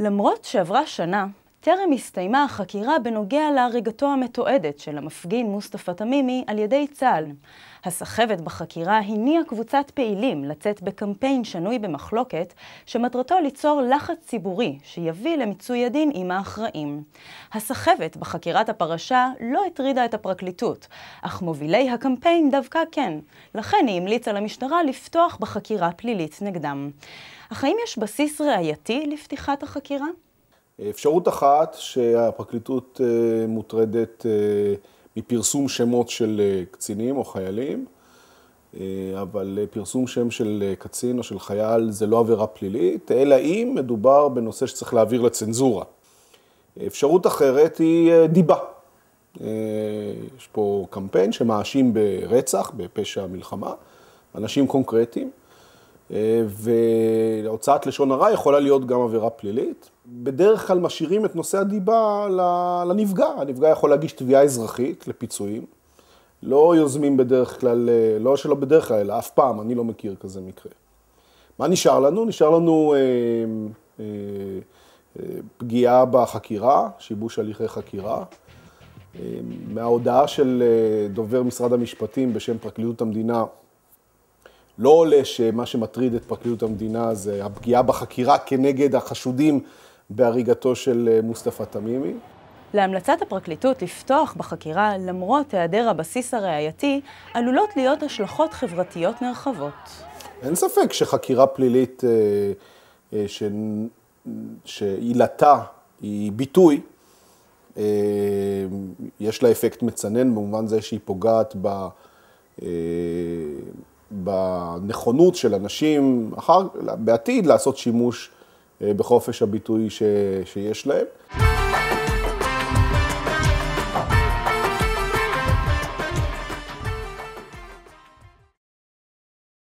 למרות שעברה שנה, טרם הסתיימה החקירה בנוגע להריגתו המתועדת של המפגין מוסטפא תמימי על ידי צה"ל. הסחבת בחקירה הניעה קבוצת פעילים לצאת בקמפיין שנוי במחלוקת, שמטרתו ליצור לחץ ציבורי שיביא למיצוי הדין עם האחראים. הסחבת בחקירת הפרשה לא הטרידה את הפרקליטות, אך מובילי הקמפיין דווקא כן. לכן היא המליצה למשטרה לפתוח בחקירה פלילית נגדם. אך האם יש בסיס ראייתי לפתיחת החקירה? אפשרות אחת שהפרקליטות אה, מוטרדת אה, מפרסום שמות של אה, קצינים או חיילים, אבל פרסום שם של קצין או של חייל זה לא עבירה פלילית, אלא אם מדובר בנושא שצריך להעביר לצנזורה. אפשרות אחרת היא דיבה. יש פה קמפיין שמאשים ברצח, בפשע מלחמה, אנשים קונקרטיים. והוצאת לשון הרע יכולה להיות גם עבירה פלילית. בדרך כלל משאירים את נושא הדיבה לנפגע. הנפגע יכול להגיש תביעה אזרחית לפיצויים. לא יוזמים בדרך כלל, לא שלא בדרך כלל, אלא אף פעם, אני לא מכיר כזה מקרה. מה נשאר לנו? נשאר לנו אה, אה, אה, פגיעה בחקירה, שיבוש הליכי חקירה. אה, מההודעה של אה, דובר משרד המשפטים בשם פרקליטות המדינה, לא עולה שמה שמטריד את פרקליטות המדינה זה הפגיעה בחקירה כנגד החשודים בהריגתו של אה, מוסטפא תמימי. להמלצת הפרקליטות לפתוח בחקירה למרות היעדר הבסיס הראייתי, עלולות להיות השלכות חברתיות נרחבות. אין ספק שחקירה פלילית אה, אה, ש... שעילתה היא ביטוי, יש לה אפקט מצנן במובן זה שהיא פוגעת ב... בנכונות של אנשים אחר, בעתיד לעשות שימוש אה, בחופש הביטוי ש, שיש להם.